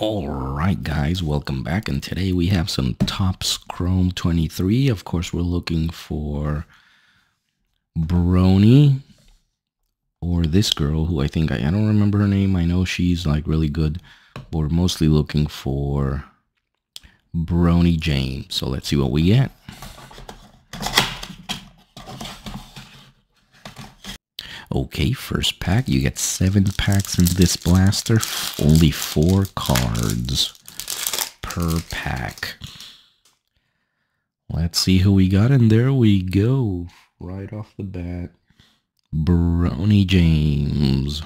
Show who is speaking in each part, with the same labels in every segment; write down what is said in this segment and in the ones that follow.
Speaker 1: Alright guys, welcome back and today we have some Topps Chrome 23. Of course we're looking for Bronny or this girl who I think, I, I don't remember her name, I know she's like really good, but we're mostly looking for Bronny James. So let's see what we get. Okay, first pack. You get seven packs in this blaster. Only four cards per pack. Let's see who we got, and there we go. Right off the bat. Bronny James.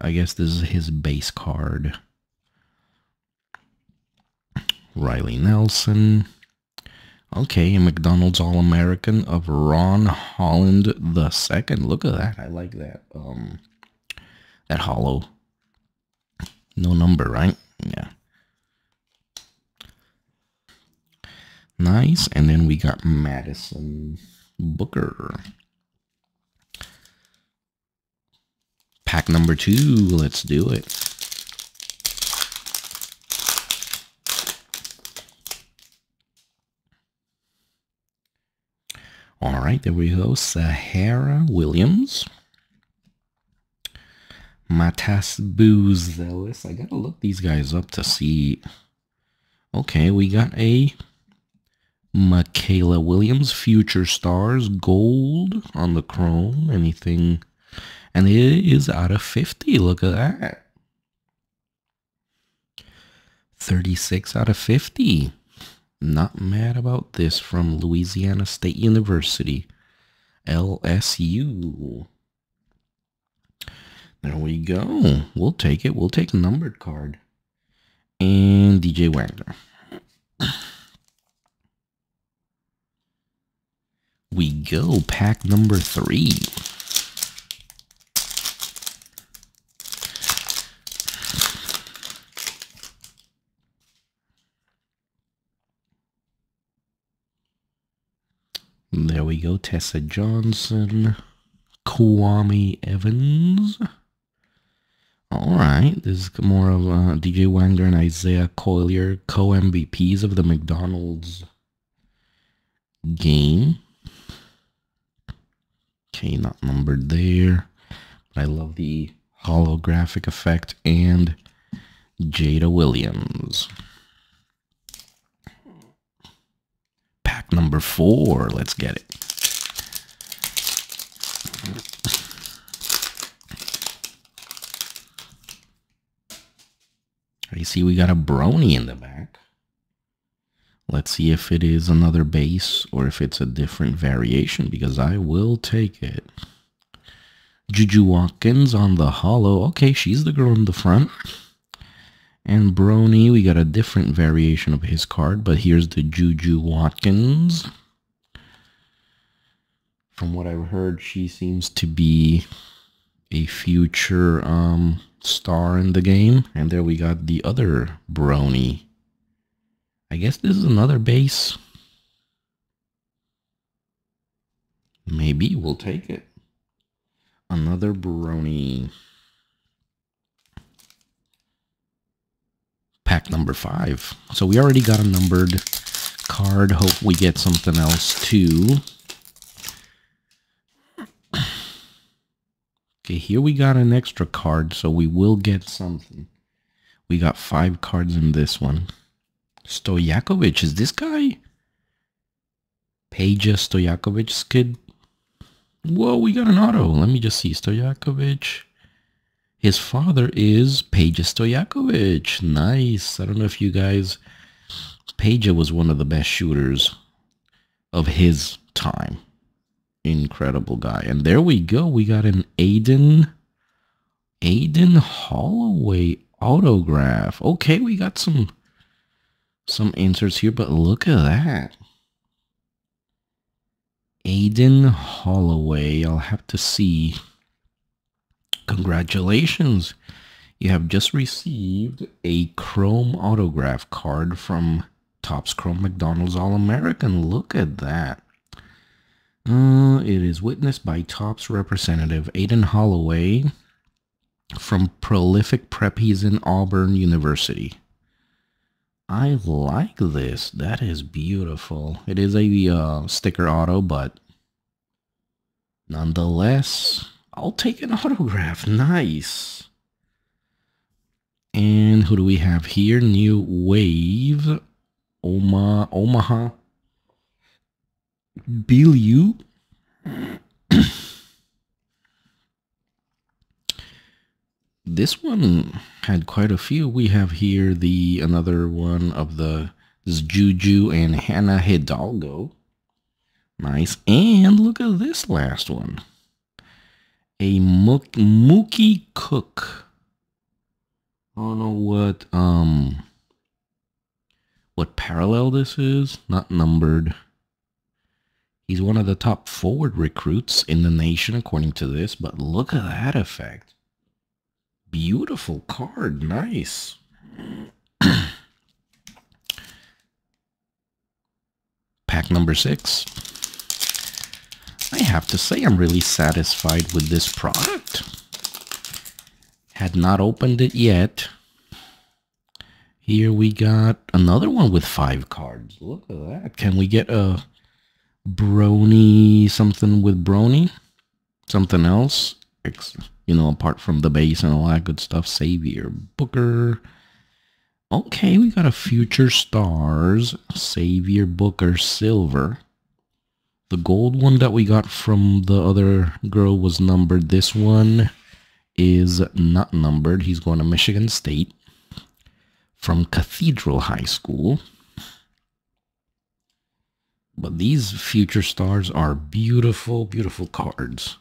Speaker 1: I guess this is his base card. Riley Nelson. Okay, a McDonald's All-American of Ron Holland the second. Look at that. I like that. Um, that hollow. No number, right? Yeah. Nice. And then we got Madison Booker. Pack number two. Let's do it. All right, there we go. Sahara Williams. Matas Buzelis. I gotta look these guys up to see. Okay, we got a Mikaylah Williams, Future Stars, Gold on the Chrome. Anything. And it is out of 50. Look at that. 36 out of 50. Not mad about this from Louisiana State University, LSU. There we go. We'll take it. We'll take a numbered card. And DJ Wagner. We go. Pack number three. There we go. Tessa Johnson. Kwame Evans. All right. This is more of uh, DJ Wagner and Isaiah Collier, co-MVPs of the McDonald's game. Okay, not numbered there. But I love the holographic effect and Jada Williams. pack number four. Let's get it. I see we got a Bronny in the back. Let's see if it is another base or if it's a different variation because I will take it. Juju Watkins on the hollow. Okay, she's the girl in the front. And Bronny, we got a different variation of his card, but here's the Juju Watkins. From what I've heard, she seems to be a future um, star in the game. And there we got the other Bronny. I guess this is another base. Maybe we'll take it. Another Bronny. Number five. So we already got a numbered card. Hope we get something else too. Okay, here we got an extra card, so we will get something. We got five cards in this one. Stojakovic, is this guy? Peja Stojakovic's kid? Whoa, we got an auto. Let me just see. Stojakovic. His father is Peja Stojakovic. Nice. I don't know if you guys... Peja was one of the best shooters of his time. Incredible guy. And there we go. We got an Aden... Aden Holloway autograph. Okay, we got some some inserts here, but look at that. Aden Holloway. I'll have to see Congratulations! You have just received a Chrome autograph card from Topps Chrome McDonald's All-American. Look at that. Uh, it is witnessed by Topps representative Aden Holloway from prolific prep. He's in Auburn University. I like this. That is beautiful. It is a uh, sticker auto, but nonetheless, I'll take an autograph. Nice. And who do we have here? New Wave. Oma, Omaha. Biliew this one had quite a few. We have here the another one of the Juju and Hannah Hidalgo. Nice. And look at this last one. A Mook, Mookie Cook. I don't know what um what parallel this is. Not numbered. He's one of the top forward recruits in the nation according to this, but look at that effect. Beautiful card. Nice. Pack number six. I have to say I'm really satisfied with this product. Had not opened it yet. Here we got another one with five cards. Look at that. Can we get a Bronny, something with Bronny? Something else? you know, apart from the base and all that good stuff. Xavier Booker. Okay, we got a Future Stars. Xavier Booker Silver. The gold one that we got from the other girl was numbered. This one is not numbered. He's going to Michigan State from Cathedral High School. But these future stars are beautiful, beautiful cards.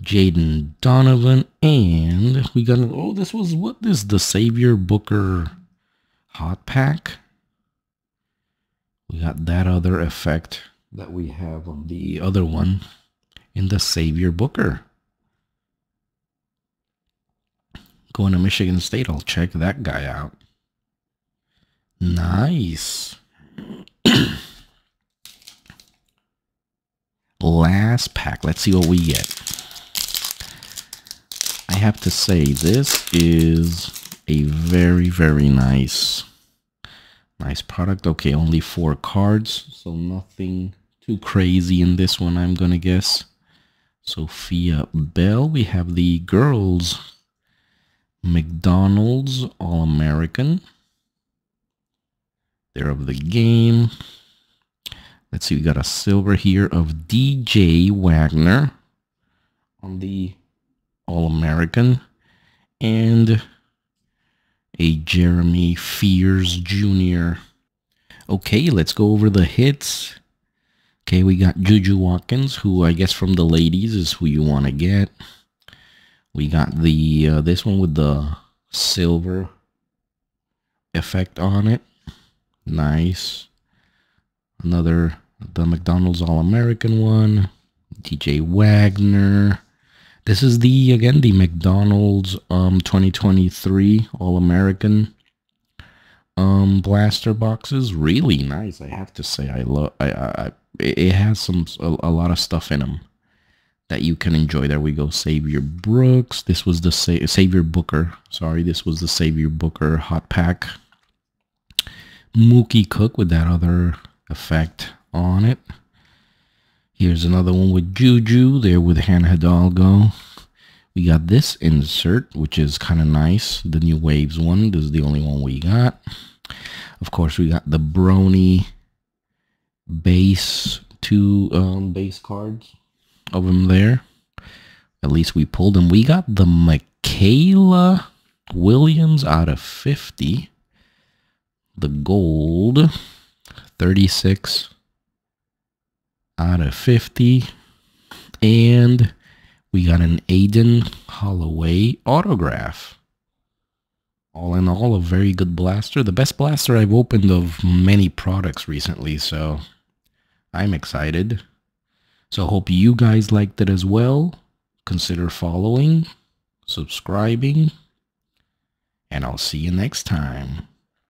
Speaker 1: Jaden Donovan, and we got, oh, this was, what is the Savior Booker Hot Pack? We got that other effect that we have on the other one in the Xavier Booker. Going to Michigan State, I'll check that guy out. Nice. Last pack. Let's see what we get. I have to say, this is a very, very nice, nice product. Okay, only four cards, so nothing too crazy in this one, I'm gonna guess. Sophia Bell. We have the girls McDonald's All-American. They're of the game. Let's see, we got a silver here of DJ Wagner on the All-American. And a Jeremy Fears Jr. Okay, let's go over the hits. Okay, we got Juju Watkins, who I guess from the ladies is who you want to get. We got the uh, this one with the silver effect on it. Nice. Another the McDonald's All-American one. DJ Wagner. This is the again the McDonald's um 2023 All-American um blaster boxes. Really nice, I have to say. I love I I it has some a, a lot of stuff in them that you can enjoy. There we go. Savior Brooks. This was the Sa Xavier Booker. Sorry, this was the Savior Booker hot pack. Mookie Cook with that other effect on it. Here's another one with Juju. There with Hannah Hidalgo. We got this insert, which is kind of nice. The New Waves one. This is the only one we got. Of course, we got the Bronny base, two um, base cards of him there. At least we pulled him. We got the Mikaylah Williams out of 50. The gold, 36 out of 50. And we got an Aden Holloway autograph. All in all, a very good blaster. The best blaster I've opened of many products recently, so I'm excited. So hope you guys liked it as well. Consider following, subscribing, and I'll see you next time.